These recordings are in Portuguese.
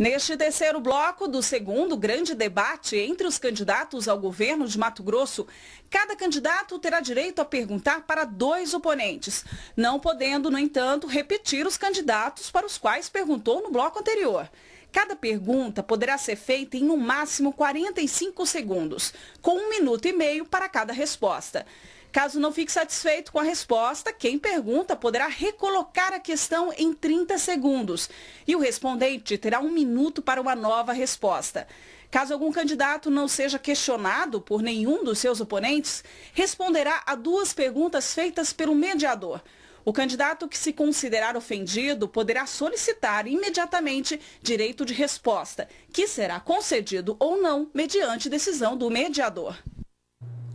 Neste terceiro bloco do segundo grande debate entre os candidatos ao governo de Mato Grosso, cada candidato terá direito a perguntar para dois oponentes, não podendo, no entanto, repetir os candidatos para os quais perguntou no bloco anterior. Cada pergunta poderá ser feita em no máximo 45 segundos, com um minuto e meio para cada resposta. Caso não fique satisfeito com a resposta, quem pergunta poderá recolocar a questão em 30 segundos e o respondente terá um minuto para uma nova resposta. Caso algum candidato não seja questionado por nenhum dos seus oponentes, responderá a duas perguntas feitas pelo mediador. O candidato que se considerar ofendido poderá solicitar imediatamente direito de resposta, que será concedido ou não mediante decisão do mediador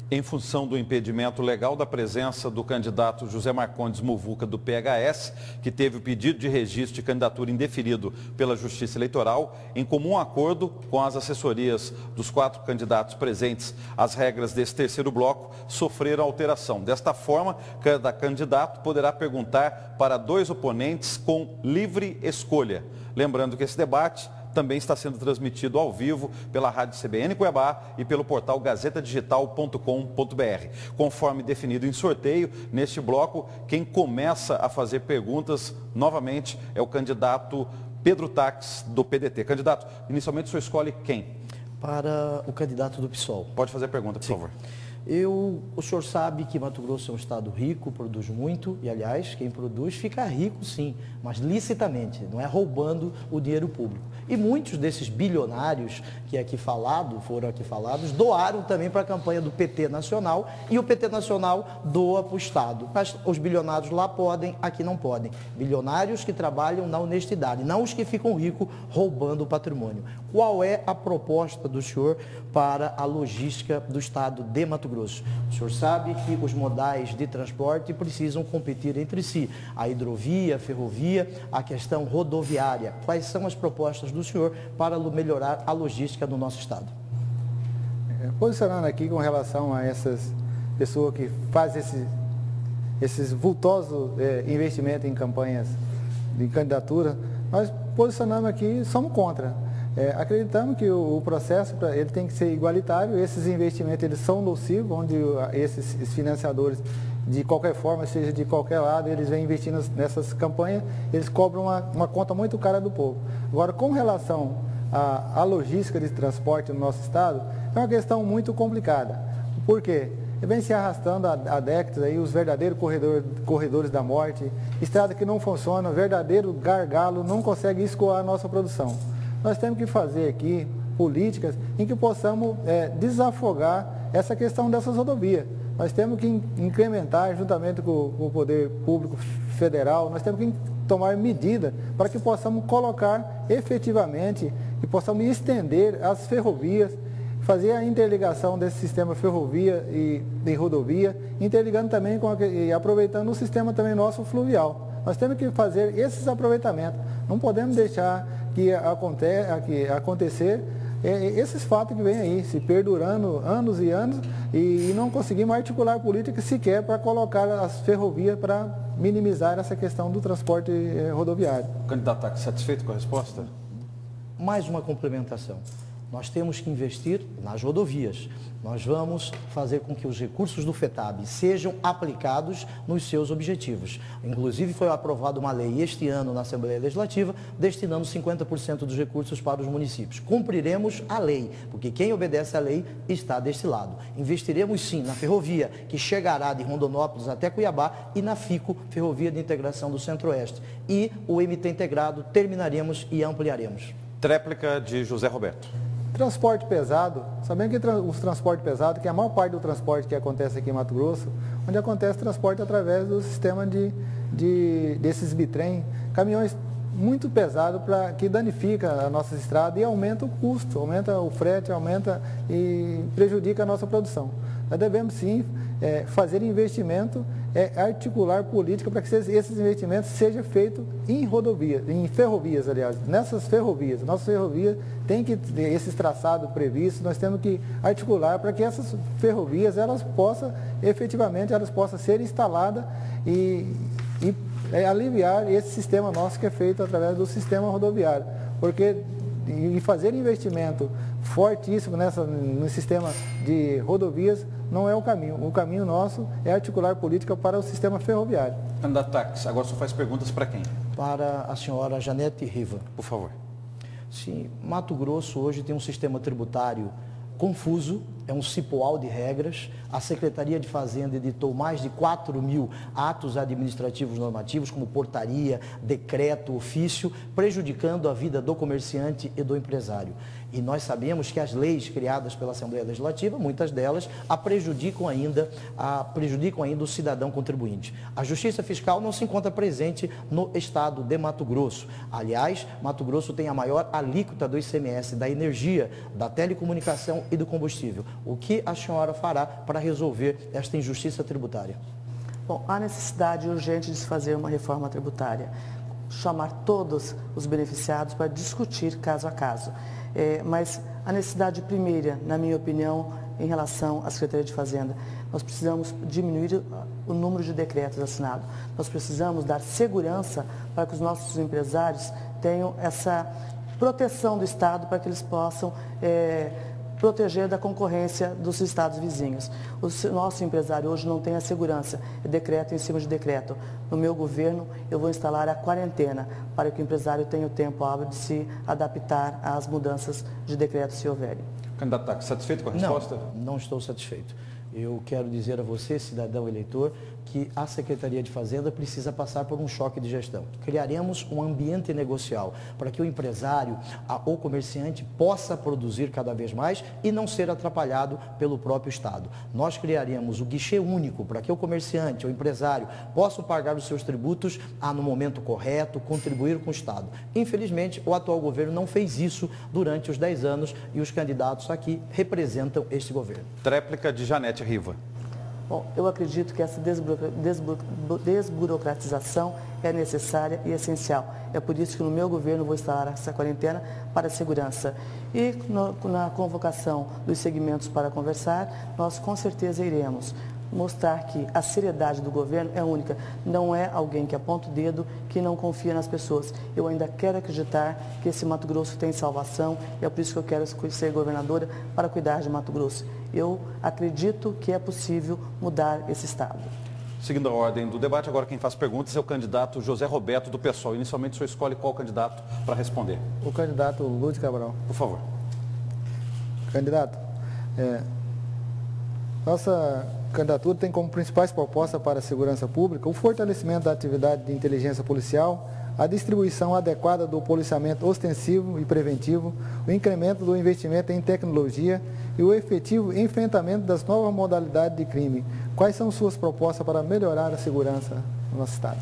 em função do impedimento legal da presença do candidato José Marcondes Muvuca do PHS, que teve o pedido de registro de candidatura indeferido pela Justiça Eleitoral, em comum acordo com as assessorias dos quatro candidatos presentes, as regras desse terceiro bloco sofreram alteração. Desta forma, cada candidato poderá perguntar para dois oponentes com livre escolha. Lembrando que esse debate também está sendo transmitido ao vivo pela Rádio CBN Cuiabá e pelo portal gazetadigital.com.br. Conforme definido em sorteio, neste bloco, quem começa a fazer perguntas novamente é o candidato Pedro Tax, do PDT. Candidato, inicialmente o senhor escolhe quem? Para o candidato do PSOL. Pode fazer a pergunta, por Sim. favor. Eu, o senhor sabe que Mato Grosso é um estado rico, produz muito, e aliás, quem produz fica rico sim, mas licitamente, não é roubando o dinheiro público. E muitos desses bilionários que aqui falado, foram aqui falados, doaram também para a campanha do PT Nacional e o PT Nacional doa para o Estado. Mas os bilionários lá podem, aqui não podem. Bilionários que trabalham na honestidade, não os que ficam ricos roubando o patrimônio. Qual é a proposta do senhor para a logística do Estado de Mato Grosso? O senhor sabe que os modais de transporte precisam competir entre si. A hidrovia, a ferrovia, a questão rodoviária. Quais são as propostas do senhor para melhorar a logística do nosso Estado? É, posicionando aqui com relação a essas pessoas que fazem esse, esses vultosos é, investimentos em campanhas de candidatura, nós posicionamos aqui, somos contra. É, acreditamos que o, o, processo ele tem que ser igualitário, esses investimentos eles são nocivos, onde esses, financiadores de qualquer forma, seja de qualquer lado, eles vêm investindo nessas campanhas, eles cobram uma, uma conta muito cara do povo. Agora, com relação à, à logística de transporte no nosso estado, é uma questão muito complicada. Por quê? Vem se arrastando há décadas aí os verdadeiros corredor, corredores da morte, estrada que não funciona, verdadeiro gargalo, não consegue escoar a nossa produção. Nós temos que fazer aqui políticas em que possamos é, desafogar essa questão dessas rodovias nós temos que incrementar, juntamente com, com o poder público federal, nós temos que tomar medidas para que possamos colocar efetivamente e possamos estender as ferrovias, fazer a interligação desse sistema ferrovia e, e rodovia, interligando também com e aproveitando o sistema também nosso fluvial. Nós temos que fazer esses aproveitamentos. Não podemos deixar que, aconte, que acontecer é, esses fatos que vêm aí, se perdurando anos e anos e, e não conseguimos articular política sequer para colocar as ferrovias para minimizar essa questão do transporte eh, rodoviário. O candidato está satisfeito com a resposta? Mais uma complementação. Nós temos que investir nas rodovias. Nós vamos fazer com que os recursos do FETAB sejam aplicados nos seus objetivos. Inclusive, foi aprovada uma lei este ano na Assembleia Legislativa, destinando 50% dos recursos para os municípios. Cumpriremos a lei, porque quem obedece à lei está deste lado. Investiremos sim na ferrovia, que chegará de Rondonópolis até Cuiabá, e na FICO, Ferrovia de Integração do Centro-Oeste. E o MT integrado terminaremos e ampliaremos. Tréplica de José Roberto. Transporte pesado, sabendo que os transportes pesados, que é a maior parte do transporte que acontece aqui em Mato Grosso, onde acontece transporte através do sistema de, de desses bitrem, caminhões muito pesados para que danifica a nossa estrada e aumenta o custo, aumenta o frete, aumenta e prejudica a nossa produção. Nós devemos sim é, fazer investimento, é, articular política para que esses investimentos sejam feitos em rodovias, em ferrovias, aliás, nessas ferrovias. Nossas ferrovias têm que ter esses traçados previstos, nós temos que articular para que essas ferrovias elas possam, efetivamente, elas possam ser instaladas e, e é, aliviar esse sistema nosso que é feito através do sistema rodoviário. Porque e fazer investimento fortíssimo nessa, no sistema de rodovias não é o caminho. O caminho nosso é articular política para o sistema ferroviário. Candidato Tax, agora só faz perguntas para quem? Para a senhora Janete Riva. Por favor. Sim, Mato Grosso hoje tem um sistema tributário confuso, é um cipoal de regras. A Secretaria de Fazenda editou mais de 4 mil atos administrativos normativos, como portaria, decreto, ofício, prejudicando a vida do comerciante e do empresário. E nós sabemos que as leis criadas pela Assembleia Legislativa, muitas delas, a prejudicam ainda, a, prejudicam ainda o cidadão contribuinte. A Justiça Fiscal não se encontra presente no estado de Mato Grosso. Aliás, Mato Grosso tem a maior alíquota do ICMS da energia, da telecomunicação e do combustível. O que a senhora fará para resolver esta injustiça tributária? Bom, há necessidade urgente de se fazer uma reforma tributária, chamar todos os beneficiados para discutir caso a caso. É, mas a necessidade primeira, na minha opinião, em relação à Secretaria de Fazenda, nós precisamos diminuir o número de decretos assinados. Nós precisamos dar segurança para que os nossos empresários tenham essa proteção do Estado para que eles possam é, proteger da concorrência dos estados vizinhos. O nosso empresário hoje não tem a segurança, é decreto em cima de decreto. No meu governo, eu vou instalar a quarentena para que o empresário tenha o tempo hábil de se adaptar às mudanças de decreto se houverem. Candidato satisfeito com a resposta? Não, não estou satisfeito. Eu quero dizer a você, cidadão eleitor, que a Secretaria de Fazenda precisa passar por um choque de gestão. Criaremos um ambiente negocial para que o empresário ou comerciante possa produzir cada vez mais e não ser atrapalhado pelo próprio Estado. Nós criaremos o guichê único para que o comerciante ou empresário possam pagar os seus tributos ah, no momento correto, contribuir com o Estado. Infelizmente, o atual governo não fez isso durante os 10 anos e os candidatos aqui representam este governo. Tréplica de Janete Riva. Bom, eu acredito que essa desburocratização é necessária e essencial. É por isso que no meu governo vou instalar essa quarentena para a segurança. E no, na convocação dos segmentos para conversar, nós com certeza iremos mostrar que a seriedade do governo é única. Não é alguém que aponta o dedo, que não confia nas pessoas. Eu ainda quero acreditar que esse Mato Grosso tem salvação e é por isso que eu quero ser governadora para cuidar de Mato Grosso. Eu acredito que é possível mudar esse estado. Seguindo a ordem do debate, agora quem faz perguntas é o candidato José Roberto do PSOL. Inicialmente, o senhor escolhe qual candidato para responder? O candidato Lúcio Cabral. Por favor. Candidato, é, nossa candidatura tem como principais propostas para a segurança pública o fortalecimento da atividade de inteligência policial, a distribuição adequada do policiamento ostensivo e preventivo, o incremento do investimento em tecnologia e o efetivo enfrentamento das novas modalidades de crime. Quais são suas propostas para melhorar a segurança no nosso Estado?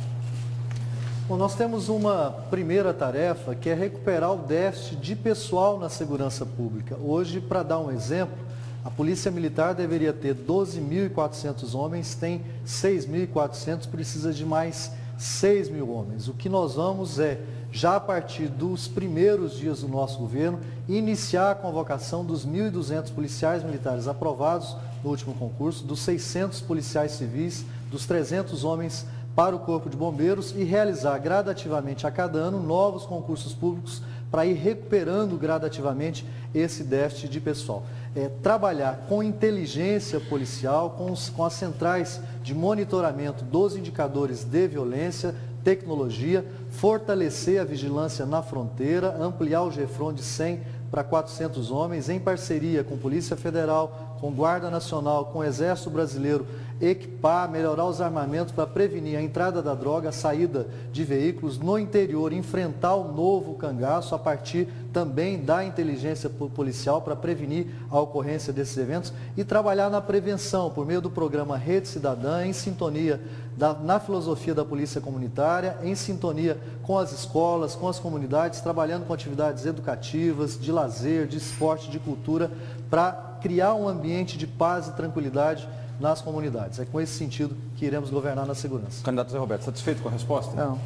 Bom, nós temos uma primeira tarefa que é recuperar o déficit de pessoal na segurança pública. Hoje, para dar um exemplo, a Polícia Militar deveria ter 12.400 homens, tem 6.400, precisa de mais 6 mil homens. O que nós vamos é, já a partir dos primeiros dias do nosso governo, iniciar a convocação dos 1.200 policiais militares aprovados no último concurso, dos 600 policiais civis, dos 300 homens para o Corpo de Bombeiros e realizar gradativamente a cada ano novos concursos públicos para ir recuperando gradativamente esse déficit de pessoal. É, trabalhar com inteligência policial, com, os, com as centrais de monitoramento dos indicadores de violência, tecnologia, fortalecer a vigilância na fronteira, ampliar o GEFRON de 100 para 400 homens, em parceria com Polícia Federal, com Guarda Nacional, com o Exército Brasileiro, equipar, melhorar os armamentos para prevenir a entrada da droga, a saída de veículos no interior, enfrentar o novo cangaço a partir também da inteligência policial para prevenir a ocorrência desses eventos e trabalhar na prevenção por meio do programa Rede Cidadã, em sintonia da, na filosofia da polícia comunitária, em sintonia com as escolas, com as comunidades, trabalhando com atividades educativas, de lazer, de esporte, de cultura, para criar um ambiente de paz e tranquilidade nas comunidades. É com esse sentido que iremos governar na segurança. Candidato Zé Roberto, satisfeito com a resposta? Não.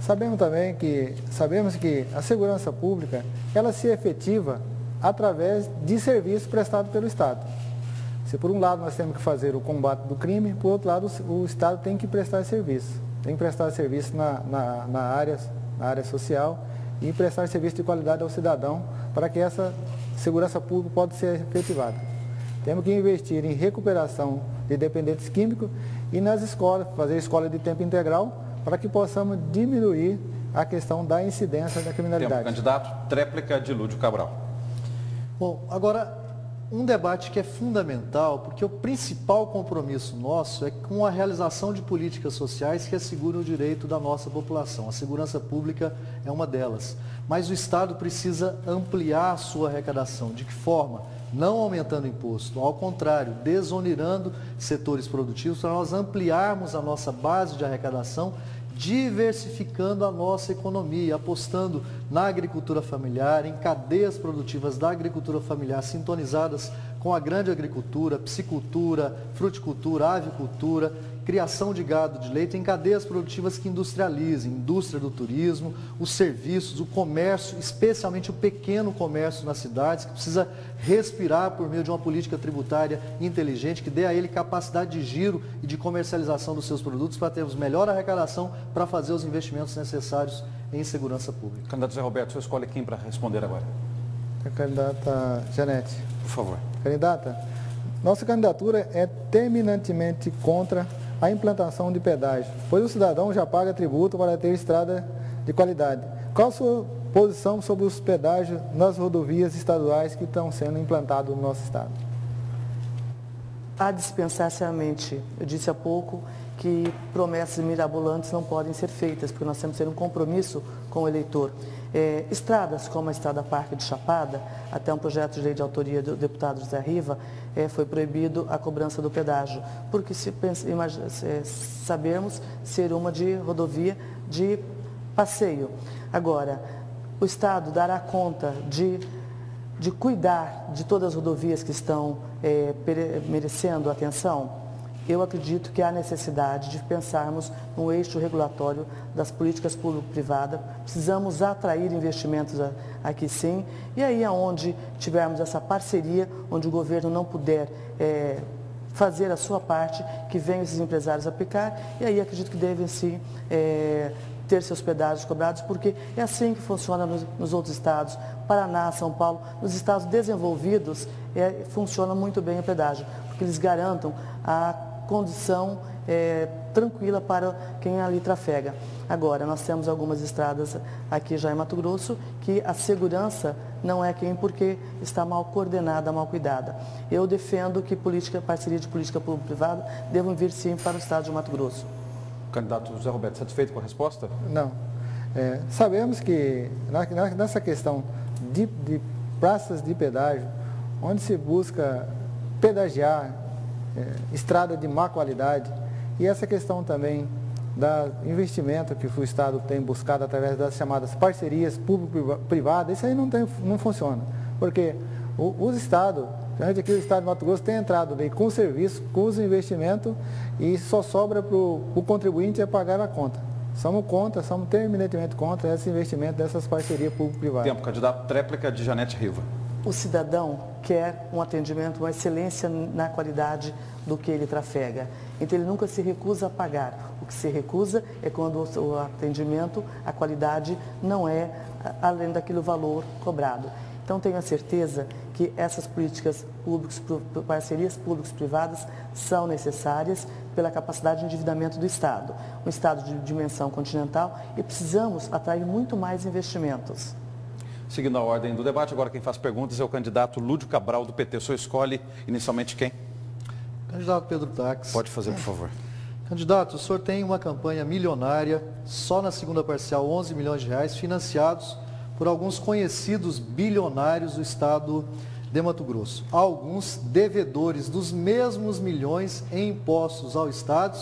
Sabemos também que, sabemos que a segurança pública, ela se efetiva através de serviços prestados pelo Estado. Se por um lado nós temos que fazer o combate do crime, por outro lado o Estado tem que prestar serviço. Tem que prestar serviço na, na, na, área, na área social e prestar serviço de qualidade ao cidadão para que essa segurança pública possa ser efetivada. Temos que investir em recuperação de dependentes químicos e nas escolas, fazer escola de tempo integral, para que possamos diminuir a questão da incidência da criminalidade. Tempo, candidato, tréplica de Lúdio Cabral. Bom, agora, um debate que é fundamental, porque o principal compromisso nosso é com a realização de políticas sociais que asseguram o direito da nossa população. A segurança pública é uma delas. Mas o Estado precisa ampliar a sua arrecadação. De que forma? Não aumentando imposto, ao contrário, desonerando setores produtivos para nós ampliarmos a nossa base de arrecadação diversificando a nossa economia, apostando na agricultura familiar, em cadeias produtivas da agricultura familiar sintonizadas com a grande agricultura, piscicultura, fruticultura, avicultura, criação de gado de leite em cadeias produtivas que industrializem, indústria do turismo, os serviços, o comércio, especialmente o pequeno comércio nas cidades, que precisa respirar por meio de uma política tributária inteligente, que dê a ele capacidade de giro e de comercialização dos seus produtos para termos melhor arrecadação para fazer os investimentos necessários em segurança pública. Candidato Zé Roberto, você escolhe quem para responder agora? A candidata Janete. Por favor. Candidata, nossa candidatura é terminantemente contra a implantação de pedágio, pois o cidadão já paga tributo para ter estrada de qualidade. Qual a sua posição sobre os pedágios nas rodovias estaduais que estão sendo implantados no nosso estado? Há dispensar eu disse há pouco que promessas mirabolantes não podem ser feitas, porque nós temos que ter um compromisso com o eleitor. É, estradas como a Estrada Parque de Chapada, até um projeto de lei de autoria do deputado José Riva, é, foi proibido a cobrança do pedágio, porque se pensa, imagina, sabemos ser uma de rodovia de passeio. Agora, o Estado dará conta de, de cuidar de todas as rodovias que estão é, merecendo atenção? Eu acredito que há necessidade de pensarmos no eixo regulatório das políticas público-privada. Precisamos atrair investimentos aqui sim. E aí aonde tivermos essa parceria, onde o governo não puder é, fazer a sua parte, que venham esses empresários aplicar. E aí acredito que devem sim é, ter seus pedágios cobrados, porque é assim que funciona nos, nos outros estados. Paraná, São Paulo, nos estados desenvolvidos, é, funciona muito bem o pedágio, porque eles garantam a condição é, tranquila para quem ali trafega. Agora, nós temos algumas estradas aqui já em Mato Grosso que a segurança não é quem porque está mal coordenada, mal cuidada. Eu defendo que política, parceria de política público-privada devam vir sim para o estado de Mato Grosso. Candidato José Roberto, satisfeito com a resposta? Não. É, sabemos que nessa questão de, de praças de pedágio, onde se busca pedagiar é, estrada de má qualidade. E essa questão também da investimento que o Estado tem buscado através das chamadas parcerias público-privadas, isso aí não, tem, não funciona. Porque o, os Estados, gente aqui o Estado de Mato Grosso tem entrado bem com o serviço, com os investimentos e só sobra para o contribuinte é pagar a conta. Somos contra, somos terminantemente contra esse investimento dessas parcerias público-privadas. Tempo, candidato tréplica de Janete Riva o cidadão quer um atendimento, uma excelência na qualidade do que ele trafega. Então ele nunca se recusa a pagar. O que se recusa é quando o atendimento, a qualidade não é além daquele valor cobrado. Então tenho a certeza que essas políticas públicas, parcerias públicas-privadas são necessárias pela capacidade de endividamento do Estado. Um Estado de dimensão continental e precisamos atrair muito mais investimentos. Seguindo a ordem do debate, agora quem faz perguntas é o candidato Lúdio Cabral, do PT. O senhor escolhe inicialmente quem? Candidato Pedro Tax. Pode fazer, por favor. Candidato, o senhor tem uma campanha milionária, só na segunda parcial 11 milhões de reais, financiados por alguns conhecidos bilionários do estado de Mato Grosso. Alguns devedores dos mesmos milhões em impostos ao estado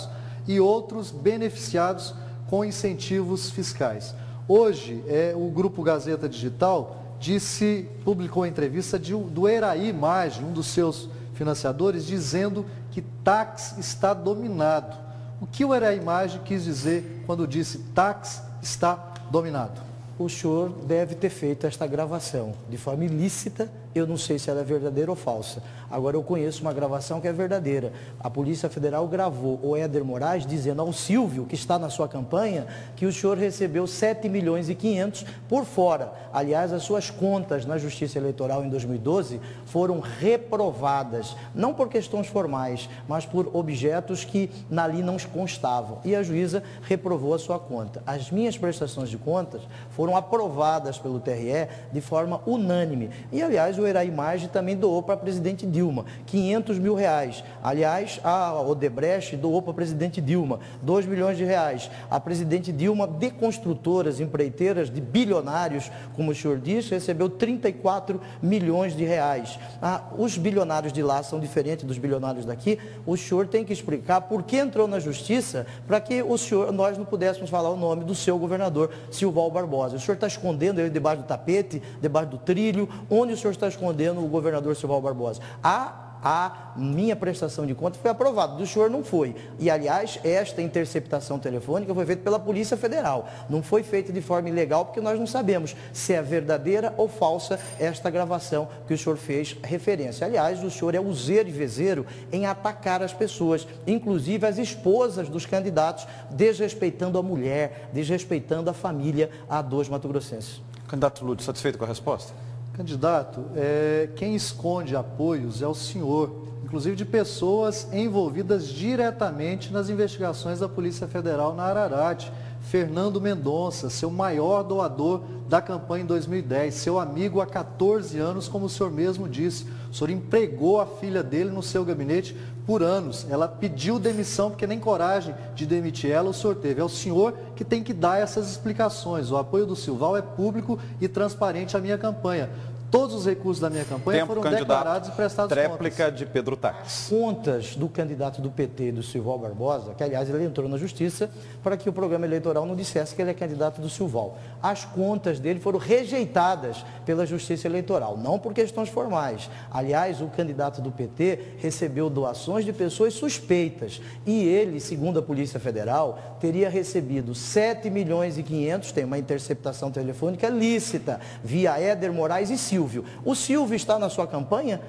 e outros beneficiados com incentivos fiscais. Hoje, é, o Grupo Gazeta Digital disse, publicou entrevista de, do Eraí Maggi, um dos seus financiadores, dizendo que táxi está dominado. O que o Eraí Maggi quis dizer quando disse táxi está dominado? O senhor deve ter feito esta gravação de forma ilícita Eu não sei se ela é verdadeira ou falsa. Agora eu conheço uma gravação que é verdadeira. A Polícia Federal gravou o Éder Moraes dizendo ao Silvio, que está na sua campanha, que o senhor recebeu 7 milhões e 500 por fora. Aliás, as suas contas na Justiça Eleitoral em 2012 foram reprovadas, não por questões formais, mas por objetos que ali não constavam. E a juíza reprovou a sua conta. As minhas prestações de contas foram aprovadas pelo TRE de forma unânime. E, aliás, o Erai Maggi também doou para a presidente Dilma 500 mil reais. Aliás, a Odebrecht doou para a presidente Dilma 2 milhões de reais. A presidente Dilma, de construtoras, empreiteiras, de bilionários, como o senhor disse, recebeu 34 milhões de reais. Ah, os bilionários de lá são diferentes dos bilionários daqui. O senhor tem que explicar por que entrou na justiça para que o senhor, nós não pudéssemos falar o nome do seu governador, Silval Barbosa. O senhor está escondendo ele debaixo do tapete, debaixo do trilho. Onde o senhor está escondendo o governador Silval Barbosa? A a minha prestação de conta foi aprovada, do senhor não foi. E, aliás, esta interceptação telefônica foi feita pela Polícia Federal. Não foi feita de forma ilegal, porque nós não sabemos se é verdadeira ou falsa esta gravação que o senhor fez referência. Aliás, o senhor é useiro e vezeiro em atacar as pessoas, inclusive as esposas dos candidatos, desrespeitando a mulher, desrespeitando a família a dois mato-grossenses. Candidato Lúcio, satisfeito com a resposta? Candidato, é, quem esconde apoios é o senhor, inclusive de pessoas envolvidas diretamente nas investigações da Polícia Federal na Ararat. Fernando Mendonça, seu maior doador da campanha em 2010, seu amigo há 14 anos, como o senhor mesmo disse. O senhor empregou a filha dele no seu gabinete por anos. Ela pediu demissão porque nem coragem de demitir ela o senhor teve. É o senhor que tem que dar essas explicações. O apoio do Silval é público e transparente à minha campanha. Todos os recursos da minha campanha Tempo, foram declarados e prestados Tréplica contas. de Pedro Tax. Contas do candidato do PT, do Silval Barbosa, que aliás ele entrou na justiça para que o programa eleitoral não dissesse que ele é candidato do Silval. As contas dele foram rejeitadas pela justiça eleitoral, não por questões formais. Aliás, o candidato do PT recebeu doações de pessoas suspeitas e ele, segundo a Polícia Federal, teria recebido 7 milhões e 500, tem uma interceptação telefônica lícita, via Éder Moraes e Silvio. Silvio. O Silvio está na sua campanha?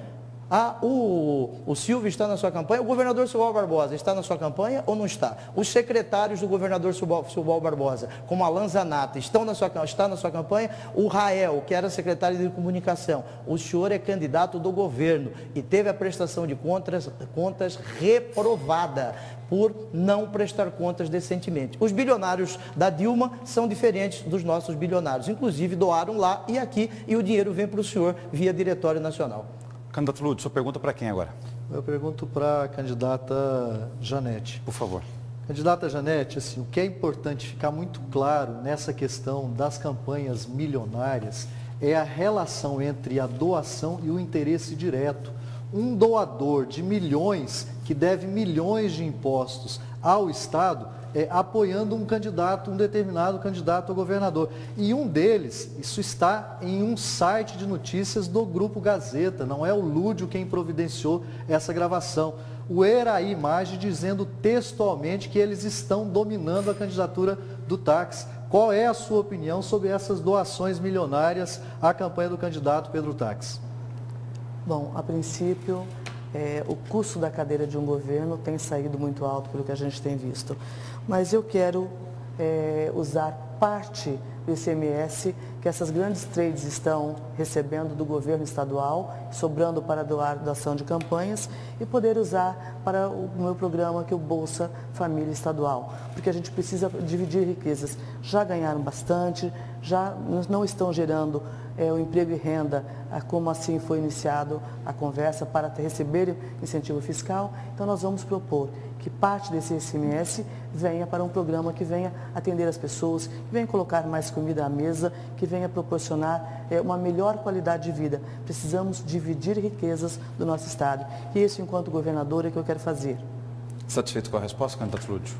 Ah, o, o Silvio está na sua campanha? O governador Silval Barbosa está na sua campanha ou não está? Os secretários do governador Silval, Barbosa, como Alan Zanata, estão na sua, está na sua campanha? O Rael, que era secretário de comunicação, o senhor é candidato do governo e teve a prestação de contas, contas reprovada por não prestar contas decentemente. Os bilionários da Dilma são diferentes dos nossos bilionários. Inclusive, doaram lá e aqui, e o dinheiro vem para o senhor via Diretório Nacional. Candidato Lúcio, sua pergunta para quem agora? Eu pergunto para a candidata Janete. Por favor. Candidata Janete, assim, o que é importante ficar muito claro nessa questão das campanhas milionárias é a relação entre a doação e o interesse direto. Um doador de milhões, que deve milhões de impostos ao Estado, é, apoiando um candidato, um determinado candidato a governador. E um deles, isso está em um site de notícias do Grupo Gazeta, não é o Lúdio quem providenciou essa gravação. O Eraí Maggi dizendo textualmente que eles estão dominando a candidatura do táxi. Qual é a sua opinião sobre essas doações milionárias à campanha do candidato Pedro Táxi? Bom, a princípio, é, o custo da cadeira de um governo tem saído muito alto pelo que a gente tem visto. Mas eu quero é, usar parte do ICMS que essas grandes trades estão recebendo do governo estadual, sobrando para doar doação de campanhas e poder usar para o meu programa que é o Bolsa Família Estadual, porque a gente precisa dividir riquezas. Já ganharam bastante, já não estão gerando é, o emprego e renda, como assim foi iniciado a conversa para receber incentivo fiscal. Então nós vamos propor que parte desse ICMS venha para um programa que venha atender as pessoas, que venha colocar mais comida à mesa, que venha proporcionar é, uma melhor qualidade de vida. Precisamos dividir riquezas do nosso Estado. E isso, enquanto governador, é que eu quero fazer. Satisfeito com a resposta, candidato Lúcio?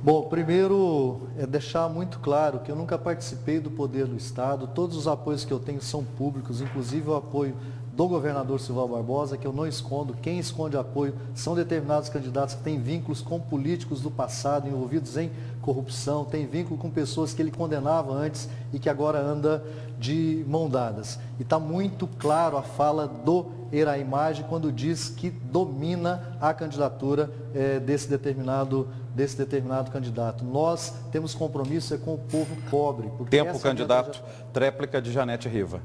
Bom, primeiro é deixar muito claro que eu nunca participei do poder do Estado, todos os apoios que eu tenho são públicos, inclusive o apoio do governador Silval Barbosa, que eu não escondo, quem esconde apoio são determinados candidatos que têm vínculos com políticos do passado, envolvidos em corrupção, tem vínculo com pessoas que ele condenava antes e que agora anda de mão dadas. E está muito claro a fala do Eraimage quando diz que domina a candidatura é, desse, determinado, desse determinado candidato. Nós temos compromisso é com o povo pobre. Tempo, candidato. Já... Tréplica de Janete Riva.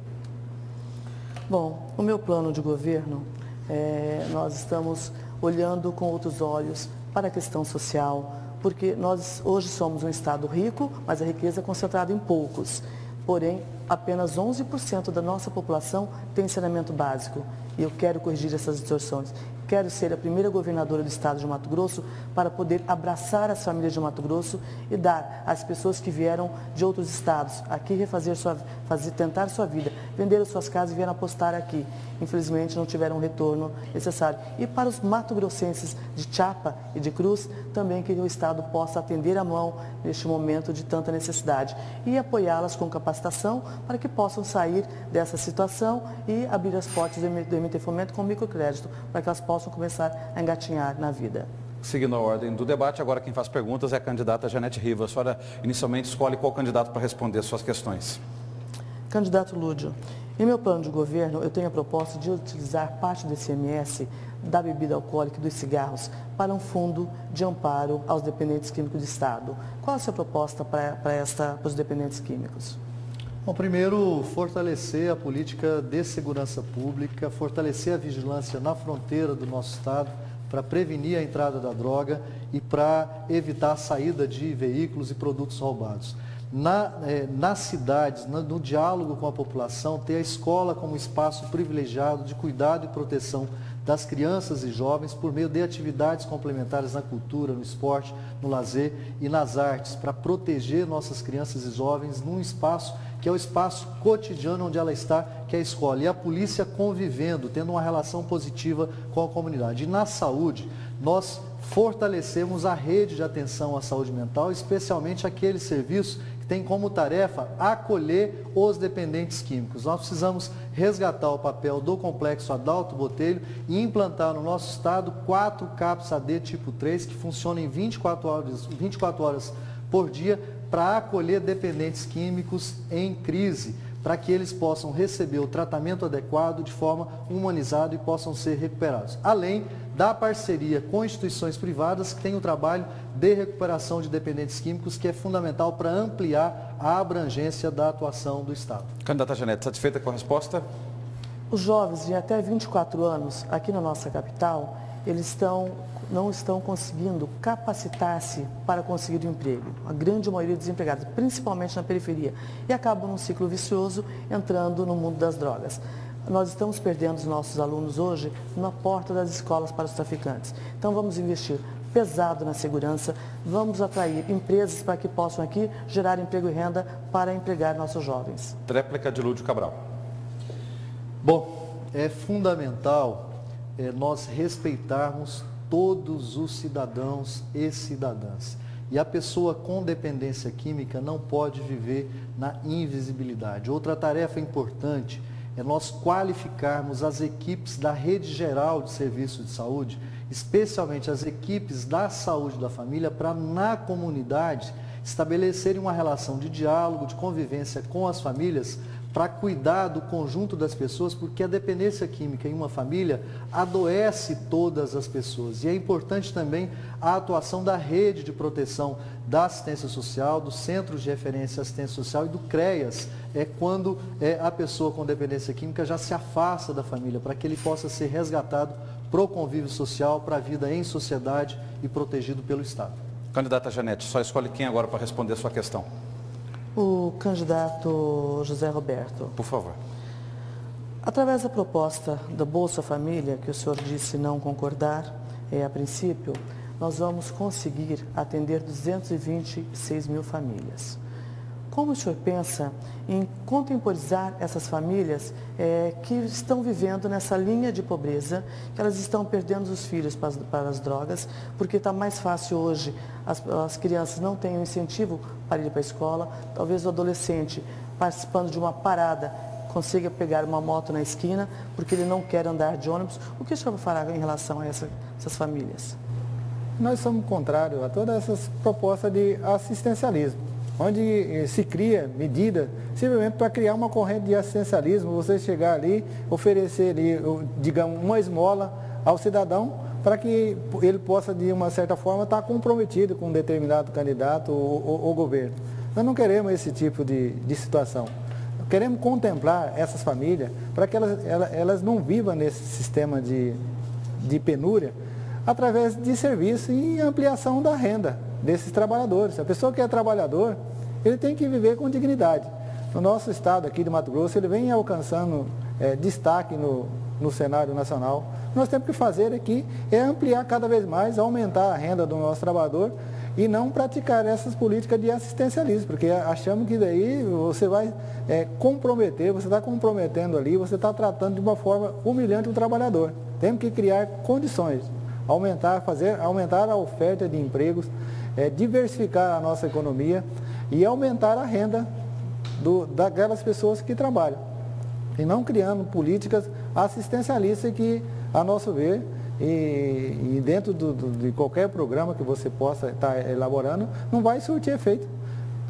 Bom, o meu plano de governo, é, nós estamos olhando com outros olhos para a questão social, porque nós hoje somos um Estado rico, mas a riqueza é concentrada em poucos. Porém, apenas 11% da nossa população tem saneamento básico. E eu quero corrigir essas distorções quero ser a primeira governadora do estado de Mato Grosso para poder abraçar as famílias de Mato Grosso e dar às pessoas que vieram de outros estados aqui refazer sua, fazer, tentar sua vida, vender suas casas e vieram apostar aqui. Infelizmente não tiveram o retorno necessário. E para os mato-grossenses de Chapa e de Cruz, também que o Estado possa atender a mão neste momento de tanta necessidade e apoiá-las com capacitação para que possam sair dessa situação e abrir as portas do MT Fomento com microcrédito, para que elas possam possam começar a engatinhar na vida. Seguindo a ordem do debate, agora quem faz perguntas é a candidata Janete Riva. A senhora inicialmente escolhe qual candidato para responder suas questões. Candidato Lúdio, em meu plano de governo, eu tenho a proposta de utilizar parte do ICMS da bebida alcoólica e dos cigarros para um fundo de amparo aos dependentes químicos do Estado. Qual a sua proposta para, para, esta, para os dependentes químicos? Bom, primeiro, fortalecer a política de segurança pública, fortalecer a vigilância na fronteira do nosso Estado para prevenir a entrada da droga e para evitar a saída de veículos e produtos roubados. Na, eh, nas cidades, no, no diálogo com a população, ter a escola como espaço privilegiado de cuidado e proteção das crianças e jovens por meio de atividades complementares na cultura, no esporte, no lazer e nas artes, para proteger nossas crianças e jovens num espaço que é o espaço cotidiano onde ela está, que é a escola. E a polícia convivendo, tendo uma relação positiva com a comunidade. E na saúde, nós fortalecemos a rede de atenção à saúde mental, especialmente aqueles serviços que têm como tarefa acolher os dependentes químicos. Nós precisamos resgatar o papel do complexo Adalto Botelho e implantar no nosso estado quatro CAPS AD tipo 3 que funcionam em 24 horas, 24 horas por dia para acolher dependentes químicos em crise, para que eles possam receber o tratamento adequado de forma humanizada e possam ser recuperados. Além da parceria com instituições privadas que têm o trabalho de recuperação de dependentes químicos, que é fundamental para ampliar a abrangência da atuação do Estado. Candidata Janete, satisfeita com a resposta? Os jovens de até 24 anos aqui na nossa capital, eles estão não estão conseguindo capacitar-se para conseguir um emprego. A grande maioria desempregados, principalmente na periferia, e acabam num ciclo vicioso entrando no mundo das drogas. Nós estamos perdendo os nossos alunos hoje na porta das escolas para os traficantes. Então vamos investir pesado na segurança, vamos atrair empresas para que possam aqui gerar emprego e renda para empregar nossos jovens. Tréplica de Lúdio Cabral. Bom, é fundamental é, nós respeitarmos todos os cidadãos e cidadãs. E a pessoa com dependência química não pode viver na invisibilidade. Outra tarefa importante é nós qualificarmos as equipes da rede geral de serviços de saúde, especialmente as equipes da saúde da família, para na comunidade estabelecerem uma relação de diálogo, de convivência com as famílias, para cuidar do conjunto das pessoas, porque a dependência química em uma família adoece todas as pessoas. E é importante também a atuação da rede de proteção da assistência social, dos centros de referência à assistência social e do CREAS, é quando é, a pessoa com dependência química já se afasta da família, para que ele possa ser resgatado para o convívio social, para a vida em sociedade e protegido pelo Estado. Candidata Janete, só escolhe quem agora para responder a sua questão. O candidato José Roberto. Por favor. Através da proposta da Bolsa Família, que o senhor disse não concordar, é, a princípio, nós vamos conseguir atender 226 mil famílias. Como o senhor pensa em contemporizar essas famílias é, que estão vivendo nessa linha de pobreza, que elas estão perdendo os filhos para as, para as drogas, porque está mais fácil hoje, as, as crianças não têm um incentivo para ir para a escola, talvez o adolescente participando de uma parada consiga pegar uma moto na esquina, porque ele não quer andar de ônibus. O que o senhor fará em relação a essa, essas famílias? nós somos contrários a todas essas propostas de assistencialismo, onde eh, se cria medida simplesmente para criar uma corrente de assistencialismo, você chegar ali, oferecer ali, digamos, uma esmola ao cidadão para que ele possa, de uma certa forma, estar comprometido com um determinado candidato ou, ou, ou governo. Nós não queremos esse tipo de, de situação. Queremos contemplar essas famílias para que elas, elas, elas não vivam nesse sistema de, de penúria através de serviço e ampliação da renda desses trabalhadores. A pessoa que é trabalhador, ele tem que viver com dignidade. No nosso estado aqui de Mato Grosso, ele vem alcançando é, destaque no, no cenário nacional. Nós temos que fazer aqui é ampliar cada vez mais, aumentar a renda do nosso trabalhador e não praticar essas políticas de assistencialismo, porque achamos que daí você vai é, comprometer, você está comprometendo ali, você está tratando de uma forma humilhante o trabalhador. Temos que criar condições, aumentar, fazer, aumentar a oferta de empregos, é, diversificar a nossa economia e aumentar a renda do, daquelas pessoas que trabalham. E não criando políticas assistencialistas que, a nosso ver, e, e dentro do, do, de qualquer programa que você possa estar elaborando, não vai surtir efeito.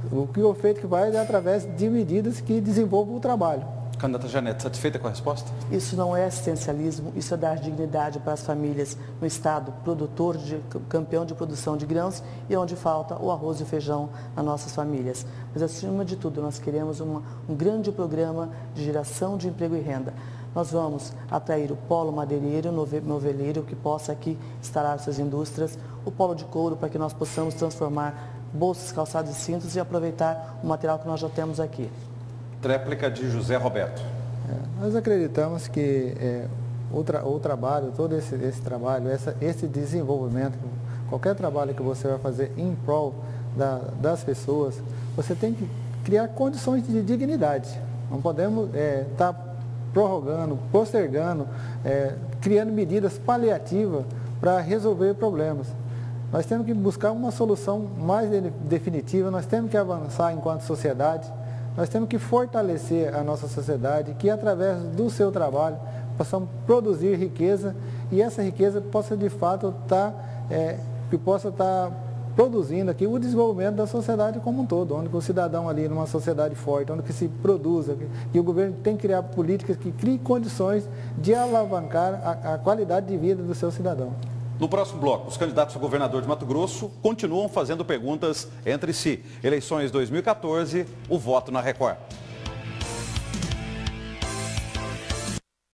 O que o efeito que vai é através de medidas que desenvolvam o trabalho. Candidata Janete, satisfeita com a resposta? Isso não é assistencialismo, isso é dar dignidade para as famílias no estado produtor, de, campeão de produção de grãos e onde falta o arroz e o feijão nas nossas famílias. Mas acima de tudo, nós queremos uma, um grande programa de geração de emprego e renda. Nós vamos atrair o polo madeireiro, noveleiro, que possa aqui instalar suas indústrias, o polo de couro, para que nós possamos transformar bolsas, calçados e cintos e aproveitar o material que nós já temos aqui. Tréplica de José Roberto. É, nós acreditamos que é, o, tra o, trabalho, todo esse, esse trabalho, essa, esse desenvolvimento, qualquer trabalho que você vai fazer em prol da, das pessoas, você tem que criar condições de dignidade. Não podemos estar é, tá prorrogando, postergando, é, criando medidas paliativas para resolver problemas. Nós temos que buscar uma solução mais definitiva, nós temos que avançar enquanto sociedade, nós temos que fortalecer a nossa sociedade, que através do seu trabalho possamos produzir riqueza e essa riqueza possa de fato estar, tá, é, que possa estar tá produzindo aqui o desenvolvimento da sociedade como um todo, onde o cidadão ali numa sociedade forte, onde que se produza, e o governo tem que criar políticas que criem condições de alavancar a, a qualidade de vida do seu cidadão. No próximo bloco, os candidatos a governador de Mato Grosso continuam fazendo perguntas entre si. Eleições 2014, o voto na Record.